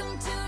Welcome to